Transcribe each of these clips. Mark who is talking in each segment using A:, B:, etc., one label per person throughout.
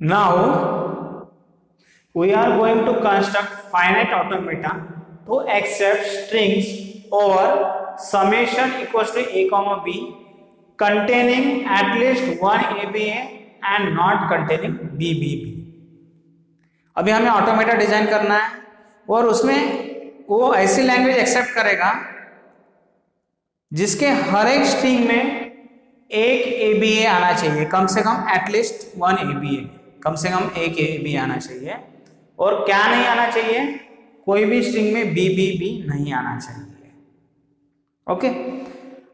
A: Now we are going to construct finite automata to accept strings over summation equals to a comma b containing at least one ABA and not containing BBB. अभी हमें automata design करना है और उसमें वो ऐसी language accept करेगा जिसके हर एक स्ट्रिंग में एक ए बी ए आना चाहिए कम से कम at least one A B A कम से कम एक ए बी आना चाहिए। और क्या नहीं आना चाहिए? कोई भी स्ट्रिंग में बी बी बी नहीं आना चाहिए। ओके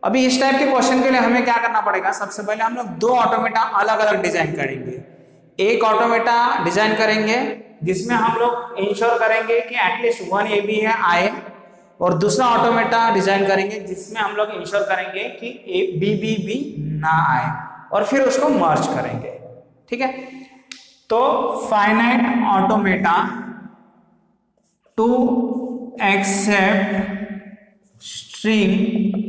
A: अभी इस टाइप के क्वेश्चन के लिए हमें क्या करना पड़ेगा? सबसे पहले हम लोग दो ऑटोमेटा अलग अलग डिज़ाइन करेंगे। एक ऑटोमेटा डिज़ाइन करेंगे, जिसमें हम लोग इंश्योर करेंगे कि एटलीस्ट वन ए बी है, आए। और दूसरा ऑटोमेटा डिज़ाइन करेंगे, जिसमें हम लोग इंश्योर करेंगे कि ए बी बी बी ना आए। और फिर उसको मर्ज करेंगे। ठीक है? तो finite automata to accept string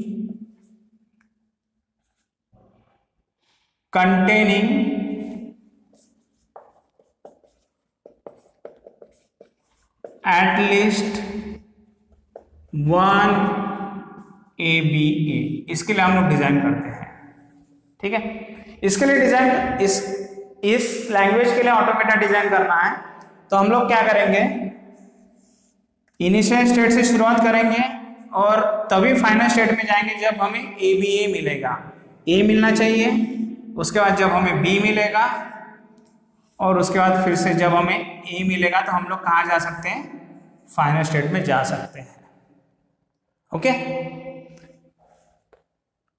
A: at least one A B A इसके लिए हम लोग डिज़ाइन करते हैं। ठीक है? इसके लिए डिज़ाइन इस इस लैंग्वेज के लिए ऑटोमेटा डिज़ाइन करना है। तो हम लोग क्या करेंगे? इनिशियल स्टेट से शुरुआत करेंगे और तभी फाइनल स्टेट में जाएँगे जब हमें ए बी ए मिलेगा। ए मिलना चाहिए, उसके बाद जब हमें बी मिलेगा और उसके बाद फिर से जब हमें ए मिलेगा तो हम लोग कहाँ जा सकते हैं? फाइनल स्टेट में जा सकते हैं। ओके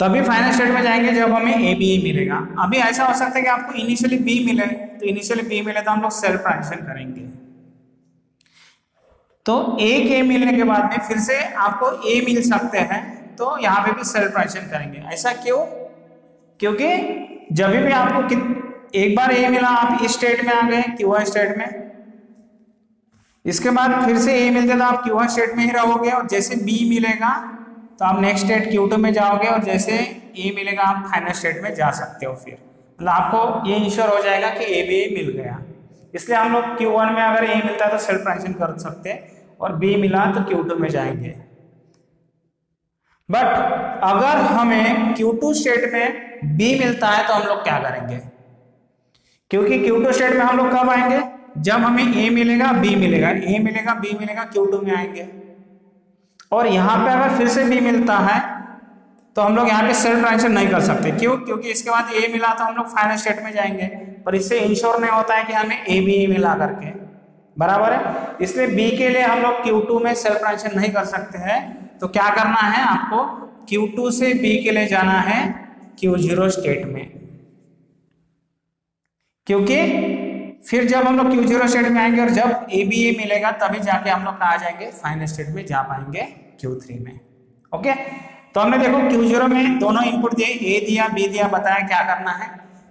A: तभी फाइनल स्टेट में जाएँगे जब हमें ए बी मिलेगा। अभी ऐसा हो सकता है कि आपको इनिशियली बी मिले तो इनिशियली बी मिले तो हम लोग सेल्फ ट्रांजेक्शन करेंगे। तो ए मिलने के बाद में फिर से आपको ए मिल सकते हैं तो यहाँ पे भी सेल्फ ट्रांजेक्शन करेंगे। ऐसा क्यों? क्योंकि जब भी आपको एक बार ए मिला, आप इस स्टेट में आ गए क्यू स्टेट में। इसके बाद फिर से ए मिलते तो आप क्यू स्टेट में ही रहोगे, और जैसे बी मिलेगा तो आप नेक्स्ट स्टेट क्यू में जाओगे और जैसे ए मिलेगा, आप फाइनल स्टेट में जा सकते हो फिर। मतलब आपको ये इंश्योर हो जाएगा कि ए बी मिल गया। इसलिए हम लोग क्यू वन में अगर ए मिलता है तो सेल्फ ट्रांजेक्शन कर सकते हैं और बी मिला तो क्यू टू में जाएँगे। बट अगर हमें क्यू टू स्टेट में बी मिलता है तो हम लोग क्या करेंगे? क्योंकि क्यू टू स्टेट में हम लोग कब आएँगे? जब हमें ए मिलेगा बी मिलेगा। ए मिलेगा बी मिलेगा क्यू टू में आएँगे। और यहाँ पे अगर फिर से बी मिलता है तो हम लोग यहाँ पे सेल्फ ट्रांजेक्शन नहीं कर सकते। क्यों? क्योंकि इसके बाद ए मिला तो हम लोग फाइनल स्टेट में जाएँगे। पर इससे इंश्योर नहीं होता है कि हमें ए बी मिला करके। बराबर है? इसलिए बी के लिए हम लोग क्यू टू में सेल्फ ट्रांजेक्शन नहीं कर सकते हैं। तो क्या करना है आपको? क्यू टू से बी के लिए जाना है क्यू ज़ीरो स्टेट में। क्योंकि फिर जब हम लोग क्यू ज़ीरो स्टेट में आएँगे और जब ए बी ए मिलेगा, तभी जाके हम लोग कहा जाएँगे? फाइनल स्टेट में जा पाएँगे क्यू थ्री में। ओके तो हमने देखो क्यू ज़ीरो में दोनों इनपुट दिए ए दिया बी दिया, बताया क्या करना है।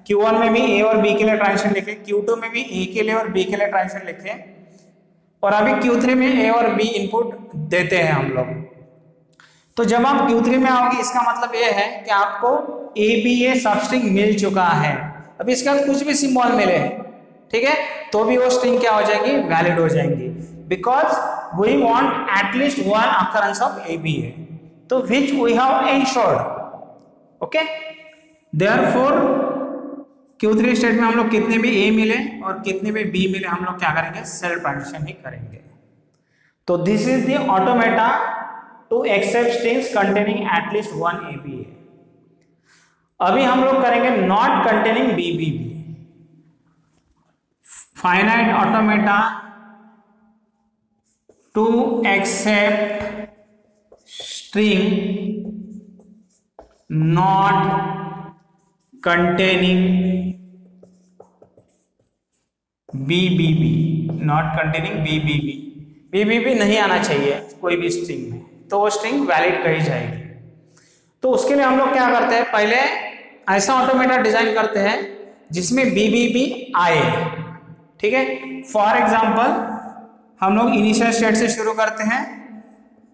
A: क्यू वन में भी ए और बी के लिए ट्रांजेक्शन लिखे क्यू टू में भी ए के लिए और बी के लिए ट्रांजेक्शन लिखे। और अभी क्यू थ्री में ए और बी इनपुट देते हैं हम लोग। तो जब आप Q3 में आओगे, इसका मतलब यह है कि आपको ए बी ए सबस्ट्रिंग मिल चुका है। अभी इसके कुछ भी सिंबल मिले। ठीक है? तो भी वो स्ट्रिंग क्या हो जाएगी? वैलिड हो जाएँगी। Because we want at least one occurrence of A B A तो which we have ensured okay therefore Q3 state में हम लोग कितने भी ए मिले और कितने भी बी मिले, हम लोग क्या करेंगे? सेल्फ ट्रांजेक्शन ही करेंगे। तो this is the automata to accept strings containing at least one A B A अभी हम लोग करेंगे not containing B B B finite automata to accept string not containing B not containing B B नहीं आना चाहिए कोई भी string में। तो वो स्ट्रिंग वैलिड कही जाएगी। तो उसके लिए हम लोग क्या करते हैं? पहले ऐसा ऑटोमेटा डिज़ाइन करते हैं जिसमें बी आए। ठीक है? फॉर एग्ज़ाम्पल हम लोग इनिशियल स्टेट से शुरू करते हैं।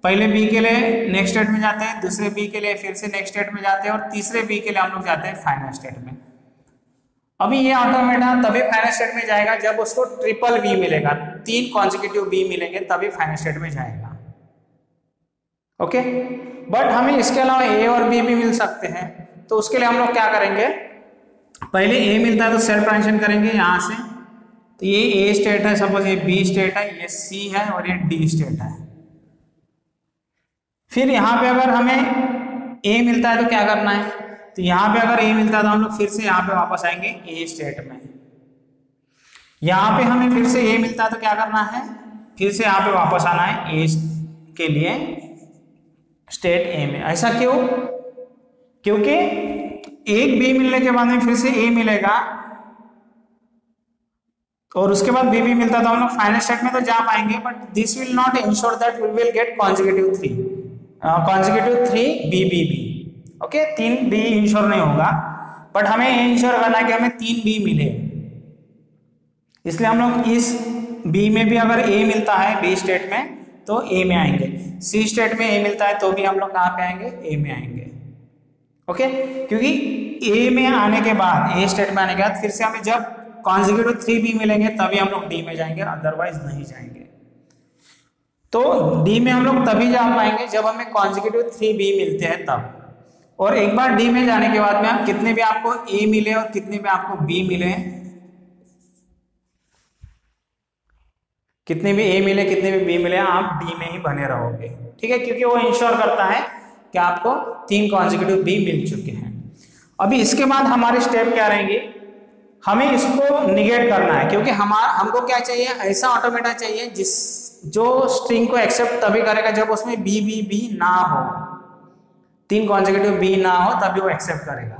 A: पहले बी के लिए नेक्स्ट स्टेट में जाते हैं, दूसरे बी के लिए फिर से नेक्स्ट स्टेट में जाते हैं और तीसरे बी के लिए हम लोग जाते हैं फाइनल स्टेट में। अभी ये ऑटोमेटा तभी फाइनल स्टेट में जाएगा। जब उसको ट्रिपल बी मिलेगा, तीन कॉन्जिक्यूटिव बी मिलेंगे, तभी फाइनल स्टेट में जाएगा। ओके? बट हमें इसके अलावा ए और बी भी मिल सकते हैं। तो उसके लिए हम लोग क्या करेंगे? पहले ए मिलता है तो सेल्फ ट्रांजिशन करेंगे यहाँ से। तो ये ए स्टेट है सपोज़ ये बी स्टेट है, ये सी है और ये डी स्टेट है। फिर यहाँ पे अगर हमें ए मिलता है तो क्या करना है? तो यहाँ पे अगर ए मिलता है तो हम लोग फिर से यहाँ पे वापस आएँगे ए स्टेट में। यहाँ पे हमें फिर से ए मिलता है तो क्या करना है? फिर से यहाँ पे वापस आना है ए के लिए स्टेट ए में। ऐसा क्यों? क्योंकि एक बी मिलने के बाद में फिर से ए मिलेगा। और उसके बाद बी भी मिलता तो हम लोग फाइनल स्टेट में तो जा पाएँगे but this will not ensure that we will get consecutive three consecutive three B B B okay तीन बी इंश्योर नहीं होगा बट हमें इंश्योर करना है कि हमें तीन बी मिले। इसलिए हम लोग इस बी में भी अगर ए मिलता है बी स्टेट में तो ए में आएँगे। सी स्टेट में ए मिलता है तो भी हम लोग कहाँ पे आएँगे? ए में आएँगे। ओके क्योंकि ए में आने के बाद ए स्टेट में आने के बाद, फिर से हमें जब कॉन्जिक्यूटिव थ्री बी मिलेंगे, तभी हम लोग डी में जाएँगे अदरवाइज़ नहीं जाएँगे। तो डी में हम लोग तभी जा पाएँगे जब हमें कॉन्जिक्यूटिव थ्री बी मिलते हैं तब। और एक बार डी में जाने के बाद में आप कितने भी आपको ए मिले और कितने भी आपको बी मिले, कितने भी ए मिले, कितने भी बी मिले, आप डी में ही बने रहोगे। ठीक है? क्योंकि वो इंश्योर करता है कि आपको तीन कॉन्जिक्यूटिव बी मिल चुके हैं। अभी इसके बाद हमारी स्टेप क्या रहेंगे? हमें इसको निगेट करना है, क्योंकि हमारा, हमको क्या चाहिए, ऐसा ऑटोमेटा चाहिए जिस, जो स्ट्रिंग को एक्सेप्ट तभी करेगा जब उसमें बी बी बी ना हो। तीन कॉन्जिक्यूटिव बी ना हो, तभी वो एक्सेप्ट करेगा।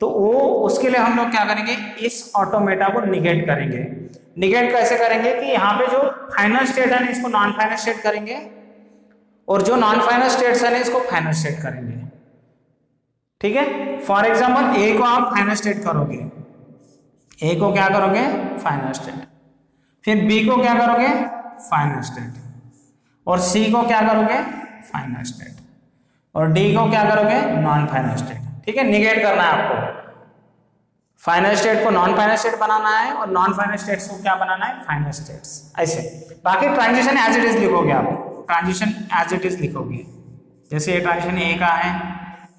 A: तो वो, उसके लिए हम लोग क्या करेंगे, इस ऑटोमेटा को निगेट करेंगे। निगेट कैसे करेंगे कि यहाँ पे जो फाइनल स्टेट है इसको नॉन फाइनल स्टेट करेंगे, और जो नॉन फाइनल स्टेट्स है इसको फाइनल स्टेट करेंगे। ठीक है? फॉर एग्ज़ाम्पल ए को आप फाइनल स्टेट करोगे। ए को क्या करोगे? फाइनल स्टेट फिर बी को क्या करोगे? फाइनल स्टेट और सी को क्या करोगे? फाइनल स्टेट और डी को क्या करोगे? नॉन फाइनल स्टेट ठीक है? निगेट करना है आपको. फाइनल स्टेट को नॉन फाइनल स्टेट बनाना है और नॉन फाइनल स्टेट्स को क्या बनाना है? फाइनल स्टेट्स ऐसे. बाकी ट्रांजिशन एज इट इज़ लिखोगे आप. ट्रांजिशन एज इट इज़ लिखोगे. जैसे ये ट्रांजिशन ए का है,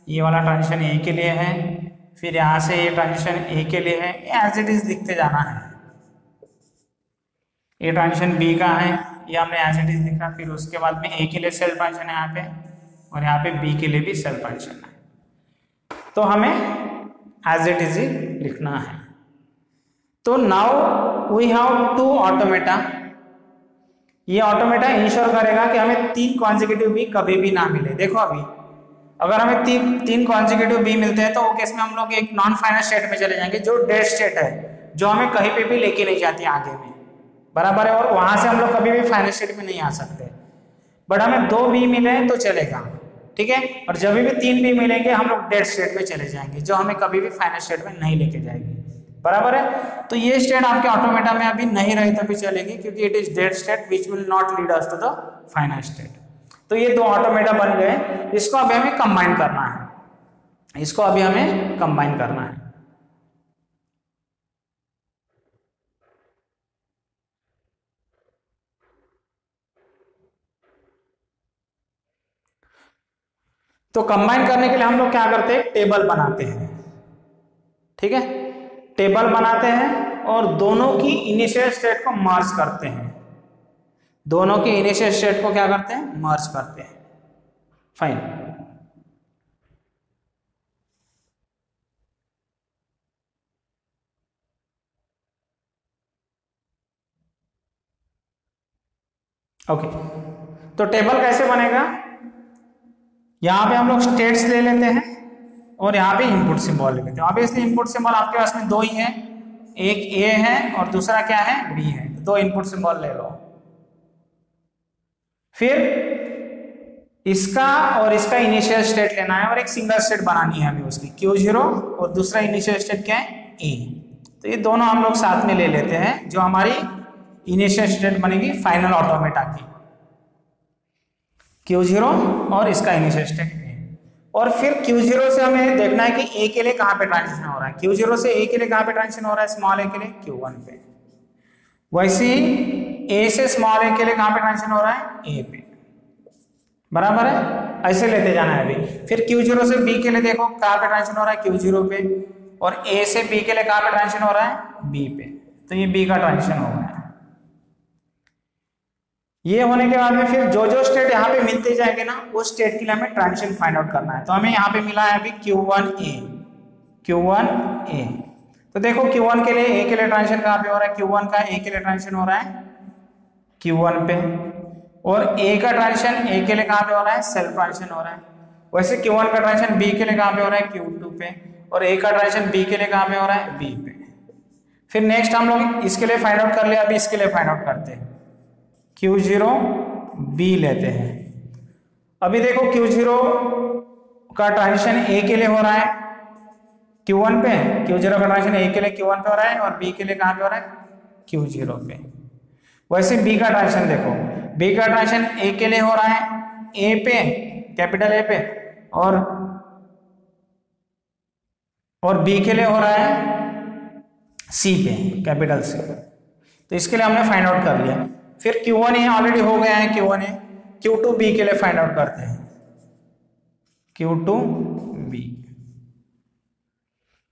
A: ये वाला ट्रांजिशन ए के लिए है फिर यहाँ से ये ट्रांजिशन ए के लिए है। एज इट इज़ लिखते जाना है। ये ट्रांजिशन बी का है। ये हमने एज इट इज़ लिखा। फिर उसके बाद में ए के लिए सेल ट्रांजिशन है यहाँ पे। और यहाँ पे बी के लिए भी सेल ट्रांजिशन है। तो हमें एज इट इज़ लिखना है। तो now we have two automata ये ऑटोमेटा इंश्योर करेगा कि हमें तीन कॉन्जिक्यूटिव भी कभी भी ना मिले। देखो अभी। अगर हमें तीन तीन कॉन्जिक्यूटिव बी मिलते हैं तो वो केस में हम लोग एक नॉन फाइनल स्टेट में चले जाएँगे, जो डेड स्टेट है, जो हमें कहीं पे भी लेके नहीं जाती आगे में। बराबर है, और वहाँ से हम लोग कभी भी फाइनल स्टेट में नहीं आ सकते। बट हमें दो बी मिले तो चलेगा। ठीक है? और जब भी तीन बी मिलेंगे, हम लोग डेड स्टेट में चले जाएँगे, जो हमें कभी भी फाइनल स्टेट में नहीं लेके जाएगी। बराबर है? तो ये स्टेट आपके ऑटोमेटा में अभी नहीं रही, तभी चलेगी, क्योंकि it is dead state which will not lead us to the final state तो ये दो ऑटोमेटा बन गए। इसको अभी हमें कंबाइन करना है। इसको अभी हमें कंबाइन करना है। तो कंबाइन करने के लिए हम लोग क्या करते हैं? टेबल बनाते हैं। ठीक है? टेबल बनाते हैं और दोनों की इनिशियल स्टेट को मार्च करते हैं। दोनों के इनिशियल स्टेट को क्या करते हैं? मर्ज करते हैं। फाइन ओके तो टेबल कैसे बनेगा? यहाँ पे हम लोग स्टेट्स ले लेते हैं और यहाँ पे इनपुट सिंबल ले लेते हैं। ऑब्वियसली इनपुट सिंबल आपके पास में दो ही है। एक ए है और दूसरा क्या है? बी है। दो इनपुट सिंबल ले लो। फिर इसका और इसका इनिशियल स्टेट लेना है और एक सिंगल स्टेट बनानी है हमें उसकी क्यू ज़ीरो और दूसरा इनिशियल स्टेट क्या है? ए तो ये दोनों हम लोग साथ में ले लेते हैं, जो हमारी इनिशियल स्टेट बनेगी फाइनल ऑटोमेटा की। क्यू ज़ीरो और इसका इनिशियल स्टेट ए और फिर क्यू ज़ीरो से हमें देखना है कि ए के लिए कहाँ पे ट्रांजिशन हो रहा है। क्यू ज़ीरो से ए के लिए कहाँ पे ट्रांजिशन हो रहा है? स्मॉल ए के लिए क्यू वन पे। वैसे ही A से स्मॉल a के लिए कहाँ पे ट्रांजिशन हो रहा है? A पे। बराबर है? ऐसे लेते जाना है अभी। फिर Q0 से B के लिए देखो, कहाँ पे ट्रांजिशन हो रहा है? Q0 पे। और A से B के लिए कहाँ पे ट्रांजिशन हो रहा है? B पे। तो ये B का ट्रांजिशन हो गया। ये होने के बाद में फिर जो जो स्टेट यहाँ पे मिलते जाएँगे ना, उस स्टेट के लिए हमें ट्रांजिशन फाइंड आउट करना है। तो हमें यहाँ पे मिला है अभी Q1A Q1A तो देखो Q1 के लिए A के लिए ट्रांजिशन कहाँ पे हो रहा है? Q1 का A के लिए ट्रांजिशन हो रहा है। Q1 पे। और A का ट्रांजिशन A के लिए कहाँ पे हो रहा है? सेल्फ ट्रांजिशन हो रहा है। वैसे Q1 का ट्रांजिशन B के लिए कहाँ पे हो रहा है? Q2 पे। और A का ट्रांजिशन B के लिए कहाँ पे हो रहा है? B पे। फिर नेक्स्ट हम लोग इसके लिए फाइंड आउट कर लिया अभी इसके लिए फाइंड आउट करते हैं। क्यू ज़ीरो लेते हैं। अभी देखो क्यू का ट्रांजिशन ए के लिए हो रहा है। क्यू वन पे। क्यू ज़ीरो का ट्रांजिशन ए के लिए क्यू वन पे हो रहा है और बी के लिए कहाँ पे हो रहा है? क्यू ज़ीरो पे। वैसे बी का ट्रांजिशन देखो। बी का ट्रांजिशन ए के लिए हो रहा है। ए पे कैपिटल ए पे। और और बी के लिए हो रहा है सी पे कैपिटल सी तो इसके लिए हमने फाइंड आउट कर लिया। फिर क्यू वन ए ऑलरेडी हो गया है Q1 ए क्यू टू बी के लिए फाइंड आउट करते हैं। Q two B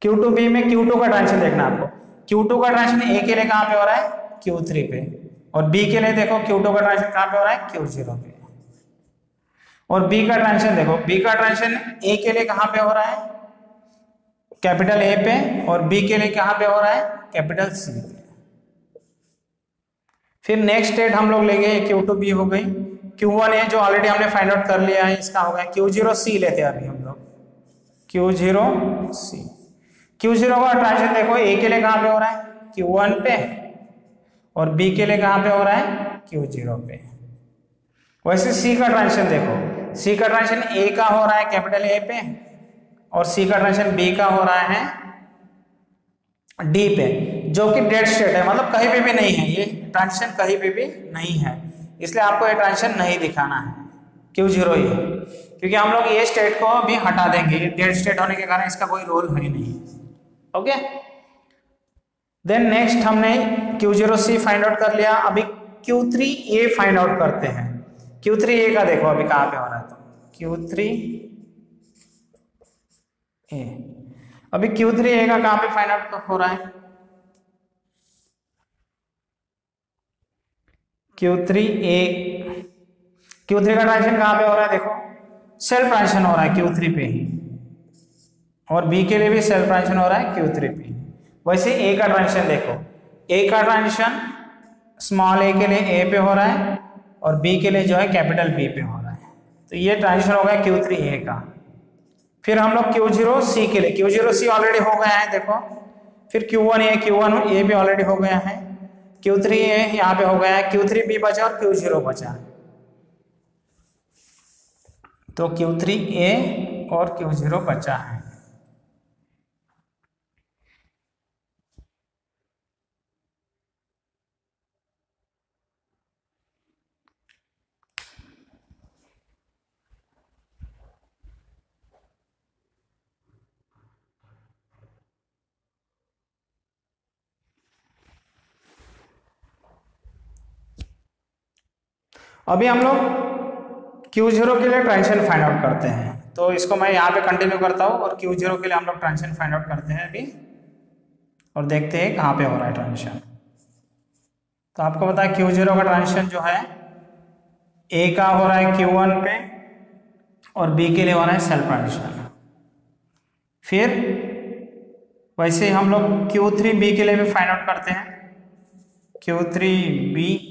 A: Q two B में क्यू टू का ट्रांजिशन देखना आपको। क्यू टू का ट्रांजिशन ए के लिए कहाँ पे हो रहा है? Q3 पे। और बी के लिए देखो Q2 का ट्रांजिशन कहाँ पे हो रहा है? Q0 पे। और B का ट्रांजिशन देखो, B का ट्रांजिशन ए के लिए कहाँ पे हो रहा है? कैपिटल A पे और B के लिए कहाँ पे हो रहा है? कैपिटल C पे। फिर नेक्स्ट स्टेट हम लोग लेंगे क्यू टू बी हो गई। क्यू वन ए जो ऑलरेडी हमने फाइंड आउट कर लिया है, इसका हो गया क्यू ज़ीरो सी लेते हैं अभी हम लोग। Q zero C Q zero का ट्रांजिशन देखो ए के लिए कहाँ पे हो रहा है? क्यू वन पे। और बी के लिए कहाँ पे हो रहा है? क्यू ज़ीरो पे। वैसे सी का ट्रांजिशन देखो। सी का ट्रांजिशन ए का हो रहा है कैपिटल ए पे और सी का ट्रांजिशन बी का हो रहा है डी पे, जो कि डेड स्टेट है। मतलब कहीं पे भी नहीं है। ये ट्रांजिशन कहीं पे भी नहीं है। इसलिए आपको ये ट्रांजिशन नहीं दिखाना है। क्यों ज़ीरो ही क्योंकि हम लोग ये स्टेट को भी हटा देंगे। डेड स्टेट होने के कारण इसका कोई रोल है नहीं। ओके देन नेक्स्ट हमने Q zero C find out कर लिया। अभी Q three A find out करते हैं। क्यू थ्री ए का देखो अभी कहाँ पे हो रहा है तो। क्यू थ्री ए अभी क्यू थ्री ए का कहाँ पे फाइंड आउट हो रहा है? Q three A Q three का ट्रांजेक्शन कहाँ पे हो रहा है देखो। सेल्फ ट्रांजेक्शन हो रहा है क्यू थ्री पे ही। और बी के लिए भी सेल्फ ट्रांजेक्शन हो रहा है क्यू थ्री पे वैसे ए का ट्रांजिशन देखो। ए का ट्रांजिशन स्मॉल ए के लिए ए पे हो रहा है और बी के लिए जो है कैपिटल बी पे हो रहा है। तो ये ट्रांजिशन हो गया क्यू थ्री ए का। फिर हम लोग क्यू ज़ीरो सी के लिए क्यू ज़ीरो सी ऑलरेडी हो गया है, देखो। फिर Q one A Q one A भी ऑलरेडी हो गया है। क्यू थ्री ए यहाँ पे हो गया है क्यू थ्री बी बचा और क्यू ज़ीरो बचा। तो क्यू थ्री ए और क्यू ज़ीरो बचा है। अभी हम लोग क्यू ज़ीरो के लिए ट्रांजिशन फाइंड आउट करते हैं। तो इसको मैं यहाँ पे कंटिन्यू करता हूँ और क्यू ज़ीरो के लिए हम लोग ट्रांजिशन फाइंड आउट करते हैं अभी। और देखते हैं कहाँ पे हो रहा है ट्रांजिशन तो आपको पता है क्यू ज़ीरो का ट्रांजिशन जो है ए का हो रहा है क्यू वन पे और बी के लिए हो रहा है सेल्फ ट्रांजिशन फिर वैसे हम लोग क्यू थ्री बी के लिए भी फाइंड आउट करते हैं। क्यू थ्री बी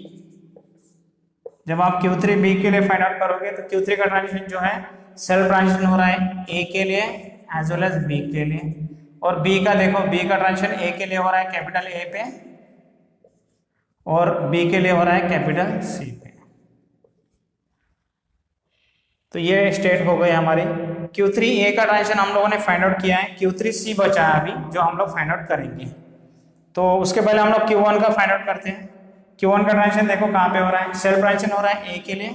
A: जब आप Q3 B के लिए फाइंड आउट करोगे तो Q3 का ट्रांजिशन जो है सेल्फ ट्रांजिशन हो रहा है A के लिए एज वेल एज B के लिए। और B का देखो, B का ट्रांजिशन A के लिए हो रहा है कैपिटल A पे और B के लिए हो रहा है कैपिटल C पे। तो ये स्टेट हो गई हमारी। Q3 A का ट्रांजिशन हम लोगों ने फाइंड आउट किया है। Q3 C बचा है अभी, जो हम लोग फाइंड आउट करेंगे। तो उसके पहले हम लोग Q1 का फाइंड आउट करते हैं। क्यू वन का ट्रांजेक्शन देखो कहाँ पे हो रहा है? सेल्फ ट्रांजेक्शन हो रहा है ए के लिए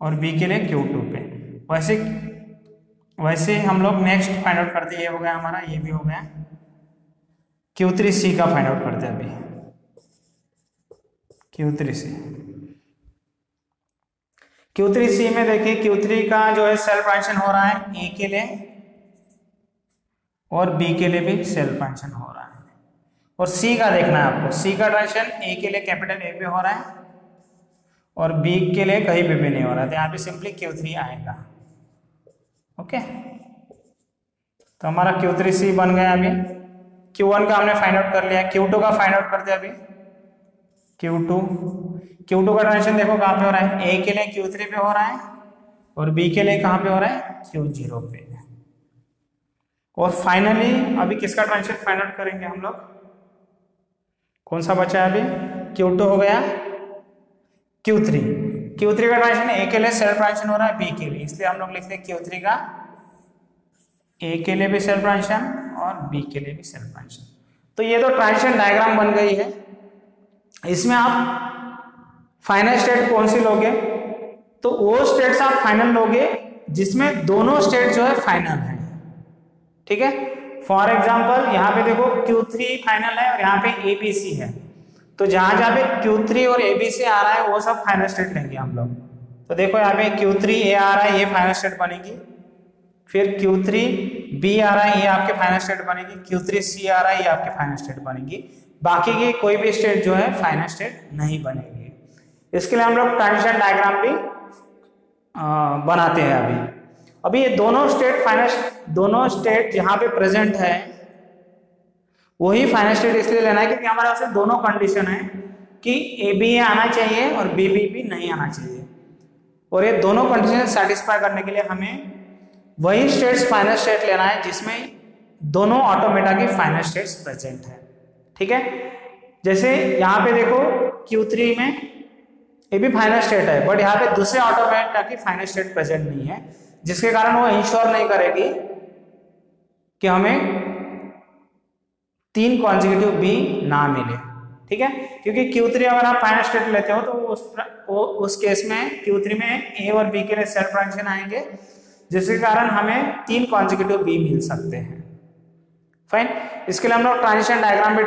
A: और बी के लिए क्यू टू पे। वैसे वैसे हम लोग नेक्स्ट फाइंड आउट करते ये हो गया हमारा, ये भी हो गया। क्यू थ्री सी का फाइंड आउट करते अभी। Q three C Q three C में देखिए क्यू थ्री का जो है सेल्फ ट्रांजेक्शन हो रहा है ए के लिए और बी के लिए भी सेल्फ ट्रांजेक्शन हो रहा है। और सी का देखना है आपको। सी का ट्रांजेक्शन ए के लिए कैपिटल ए पे हो रहा है और बी के लिए कहीं पे भी नहीं हो रहा। तो यहाँ पे सिंपली क्यू थ्री आएगा। ओके तो हमारा क्यू थ्री सी बन गया अभी। क्यू वन का हमने फाइंड आउट कर लिया। क्यू टू का फाइंड आउट कर दिया अभी। क्यू टू क्यू टू का ट्रांजेक्शन देखो कहाँ पे हो रहा है। ए के लिए क्यू थ्री पे हो रहा है और बी के लिए कहाँ पे हो रहा है? क्यू ज़ीरो पे। और फाइनली अभी किसका ट्रांजेक्शन फाइंड आउट करेंगे हम लोग? कौन सा बचा अभी? क्यू टू हो गया। क्यू थ्री क्यू थ्री का ट्रांजेक्शन ए के लिए सेल्फ ट्रांजेक्शन हो रहा है बी के लिए। इसलिए हम लोग लिखते हैं क्यू थ्री का ए के लिए भी सेल्फ ट्रांजेक्शन और बी के लिए भी सेल्फ ट्रांजेक्शन तो ये तो ट्रांजेक्शन डायग्राम बन गई है। इसमें आप फाइनल स्टेट कौन सी लोगे? तो वो स्टेट्स आप फाइनल लोगे, जिसमें दोनों स्टेट जो है फाइनल है। ठीक है? फॉर एग्ज़ाम्पल यहाँ पे देखो Q3 फाइनल है और यहाँ पे ABC है। तो जहाँ जहाँ पे Q3 और ABC आ रहा है वो सब फाइनल स्टेट लेंगे हम लोग। तो देखो यहाँ पे Q3 A आ रहा है ये फाइनल स्टेट बनेगी। फिर Q3 B आ रहा है ये आपके फाइनल स्टेट बनेगी। Q3 C आ रहा है ये आपके फाइनल स्टेट बनेगी। बाकी की कोई भी स्टेट जो है फाइनल स्टेट नहीं बनेगी। इसके लिए हम लोग ट्रांजिशन डायग्राम भी आ, बनाते हैं अभी। अभी ये दोनों स्टेट फाइनेंस दोनों स्टेट जहाँ पे प्रेजेंट है, वही फाइनेंस स्टेट इसलिए लेना है क्योंकि हमारे पास दोनों कंडीशन है कि ए बी ए आना चाहिए और बी बी भी नहीं आना चाहिए। और ये दोनों कंडीशन सेटिस्फाई करने के लिए हमें वही स्टेट्स फाइनल स्टेट लेना है जिसमें दोनों ऑटोमेटा की फाइनल स्टेट्स प्रेजेंट है। ठीक है? जैसे यहाँ पे देखो Q3 में ये भी फाइनल स्टेट है बट यहाँ पे दूसरे ऑटोमेटा की फाइनल स्टेट प्रेजेंट नहीं है। जिसके कारण वो इंश्योर नहीं करेगी कि हमें तीन कॉन्जिक्यूटिव बी ना मिले। ठीक है? क्योंकि Q3 अगर आप फाइनल स्टेट लेते हो तो उस वो, उस केस में Q3 में ए और बी के लिए सेल्फ ट्रांजेक्शन आएँगे जिसके कारण हमें तीन कॉन्जिक्यूटिव बी मिल सकते हैं। फाइन इसके लिए हम लोग ट्रांजिशन डायग्राम भी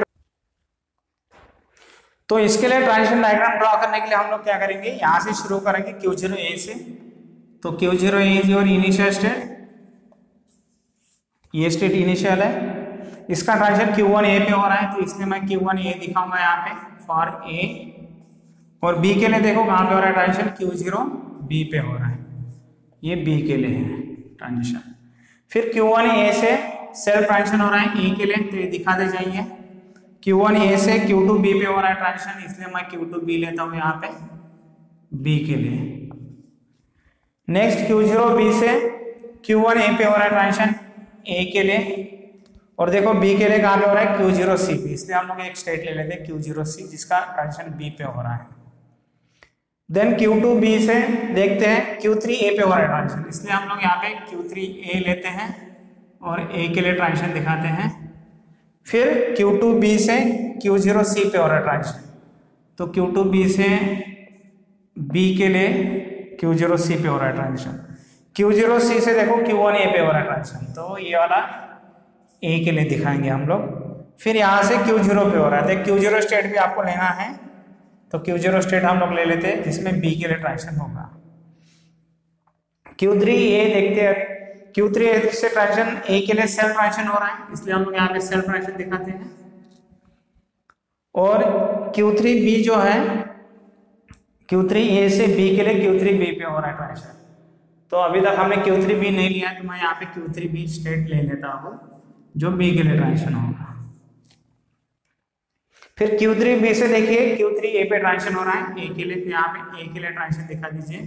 A: तो इसके लिए ट्रांजिशन डायग्राम ड्रॉ करने के लिए हम लोग क्या करेंगे? यहाँ से शुरू करेंगे क्यू ज़ीरो ए से। तो Q zero is your initial state ये स्टेट इनिशियल है। इसका ट्रांजेक्शन क्यू वन ए पे हो रहा है तो इसलिए मैं क्यू वन ए दिखाऊँगा यहाँ पे फॉर ए और बी के लिए देखो, कहाँ पे हो रहा है ट्रांजेक्शन क्यू ज़ीरो बी पे हो रहा है। ये बी के लिए है ट्रांजेक्शन फिर क्यू वन ए से सेल्फ ट्रांजेक्शन हो रहा है ए के लिए तो ये दिखा दे जाइए। क्यू वन ए से क्यू टू बी पे हो रहा है ट्रांजेक्शन इसलिए मैं क्यू टू बी लेता हूँ यहाँ पे। बी के लिए। नेक्स्ट क्यू ज़ीरो बी से क्यू वन ए पे हो रहा है ट्रांजेक्शन ए के लिए। और देखो बी के लिए कहाँ पे हो रहा है? क्यू ज़ीरो सी पे। इसलिए हम लोग एक स्टेट ले लेते हैं क्यू ज़ीरो सी जिसका ट्रांजेक्शन बी पे हो रहा है। देन क्यू टू बी से देखते हैं क्यू थ्री ए पे हो रहा है ट्रांजेक्शन इसलिए हम लोग यहाँ पे क्यू थ्री ए लेते हैं और ए के लिए ट्रांजेक्शन दिखाते हैं। फिर क्यू टू बी से क्यू ज़ीरो सी पे हो रहा है ट्रांजेक्शन तो क्यू टू बी से बी के लिए क्यू ज़ीरो सी पे हो रहा है ट्रांजेक्शन क्यू ज़ीरो सी से देखो क्यू वन ए पे हो रहा है ट्रांजेक्शन तो ये वाला ए के लिए दिखाएँगे हम लोग। फिर यहाँ से क्यू ज़ीरो पे हो रहा है। क्यू ज़ीरो स्टेट भी आपको लेना है। तो क्यू ज़ीरो स्टेट हम लोग ले लेते हैं, जिसमें बी के लिए ट्रांजेक्शन होगा। क्यू थ्री ए देखते हैं क्यू थ्री ए से ट्रांजेक्शन ए के लिए सेल्फ ट्रांजेक्शन हो रहा है। इसलिए हम लोग यहाँ पे सेल्फ ट्रांजेक्शन दिखाते हैं। और क्यू थ्री बी जो है क्यू थ्री ए से बी के लिए क्यू थ्री बी पे हो रहा है ट्रांजेक्शन तो अभी तक हमने क्यू थ्री बी नहीं लिया तो मैं यहाँ पे क्यू थ्री बी स्टेट ले लेता हूँ जो बी के लिए ट्रांजेक्शन होगा फिर क्यू थ्री बी से देखिए क्यू थ्री ए पे ट्रांजेक्शन हो रहा है ए के लिए यहाँ पे ए के लिए ट्रांजेक्शन दिखा दीजिए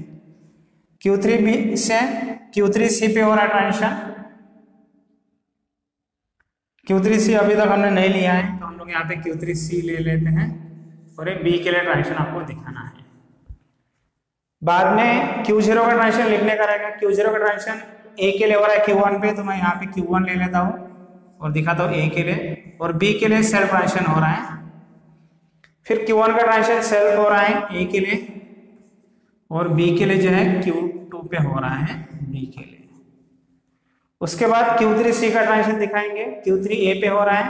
A: क्यू थ्री बी से क्यू थ्री सी पे हो रहा है ट्रांजेक्शन थ्री सी अभी तक हमने नहीं लिया है तो हम लोग यहाँ पे क्यू थ्री सी ले लेते हैं और एक बी के लिए ट्रांजेक्शन आपको दिखाना है बाद में क्यू ज़ीरो का ट्रांजेक्शन लिखने का रहेगा। क्यू ज़ीरो का ट्रांजेक्शन ए के लिए हो रहा है क्यू वन पे तो मैं यहाँ पे क्यू वन ले लेता हूँ और दिखाता हूँ ए के लिए और बी के लिए सेल्फ ट्रांजेक्शन हो रहा है। फिर क्यू वन का ट्रांजेक्शन सेल्फ हो रहा है ए के लिए और बी के लिए जो है क्यू टू पे हो रहा है बी के लिए। उसके बाद क्यू थ्री सी का ट्रांजेक्शन दिखाएँगे। क्यू थ्री ए पे हो रहा है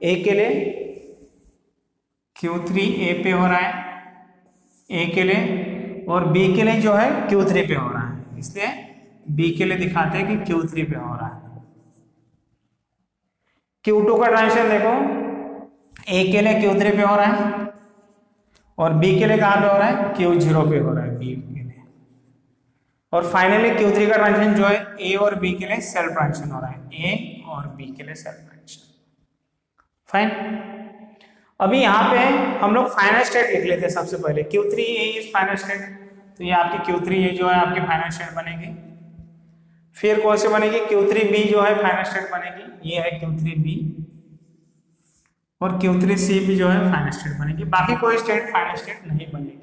A: ए के लिए। क्यू थ्री ए पे हो रहा है ए के लिए। और बी के लिए जो है क्यू थ्री पे हो रहा है। इसलिए बी के लिए दिखाते हैं कि क्यू थ्री पे हो रहा है। क्यू टू का ट्रांजेक्शन देखो। ए के लिए क्यू थ्री पे हो रहा है और बी के लिए कहाँ पे हो रहा है? क्यू ज़ीरो पे हो रहा है बी के लिए। और फाइनली क्यू थ्री का ट्रांजेक्शन जो है ए और बी के लिए सेल्फ ट्रांजेक्शन हो रहा है। ए और बी के लिए सेल्फ ट्रांजेक्शन फाइन अभी यहाँ पे हम लोग फाइनल स्टेट लिख लेते हैं सबसे पहले। Q three A is final state तो ये आपकी क्यू थ्री ए जो है आपकी फाइनल स्टेट बनेगी। फिर कौन सी बनेगी? क्यू थ्री बी जो है फाइनल स्टेट बनेगी। ये है क्यू थ्री बी और क्यू थ्री सी भी जो है फाइनल स्टेट बनेगी। बाकी कोई स्टेट फाइनल स्टेट नहीं बनेगी।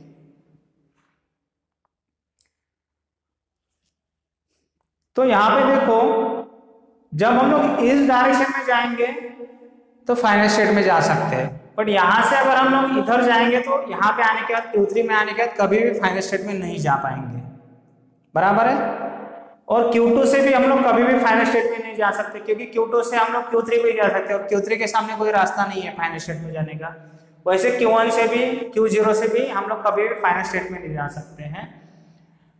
A: तो यहाँ पे देखो, जब हम लोग इस डायरेक्शन में जाएँगे तो फाइनल स्टेट में जा सकते हैं। बट यहाँ से अगर हम लोग इधर जाएँगे तो यहाँ पे आने के बाद क्यू में आने के बाद कभी भी फाइनल स्टेट में नहीं जा पाएँगे। बराबर है? और Q2 से भी हम लोग कभी भी फाइनल स्टेट में नहीं जा सकते, क्योंकि Q2 से हम लोग Q3 में जा सकते हैं और Q3 के सामने कोई रास्ता नहीं है फाइनल स्टेट में जाने का। वैसे Q1 से भी Q0 से भी हम लोग कभी भी फाइनल स्टेट में नहीं जा सकते हैं।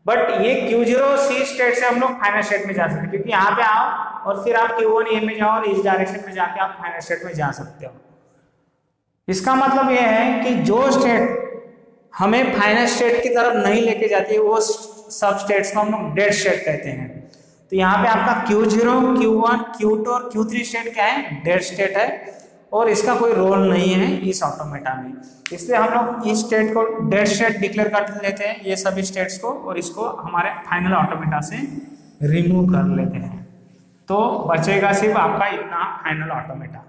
A: बट ये Q0 सी स्टेट से हम लोग फाइनल स्टेट में जा सकते हैं, क्योंकि यहाँ पे आओ और फिर आप Q1 ए में जाओ और इस डायरेक्शन में जाके आप फाइनल स्टेट में जा सकते हो। इसका मतलब यह है कि जो स्टेट हमें फाइनल स्टेट की तरफ़ नहीं लेके जाती है वो सब स्टेट्स को हम लोग डेड स्टेट कहते हैं। तो यहाँ पे आपका Q0, Q1, Q2 और Q3 स्टेट क्या है? डेड स्टेट है। और इसका कोई रोल नहीं है इस ऑटोमेटा में। इसलिए हम लोग इस स्टेट को डेड स्टेट डिक्लेयर कर लेते हैं ये सभी स्टेट्स को और इसको हमारे फाइनल ऑटोमेटा से रिमूव कर लेते हैं। तो बचेगा सिर्फ़ आपका इतना फाइनल ऑटोमेटा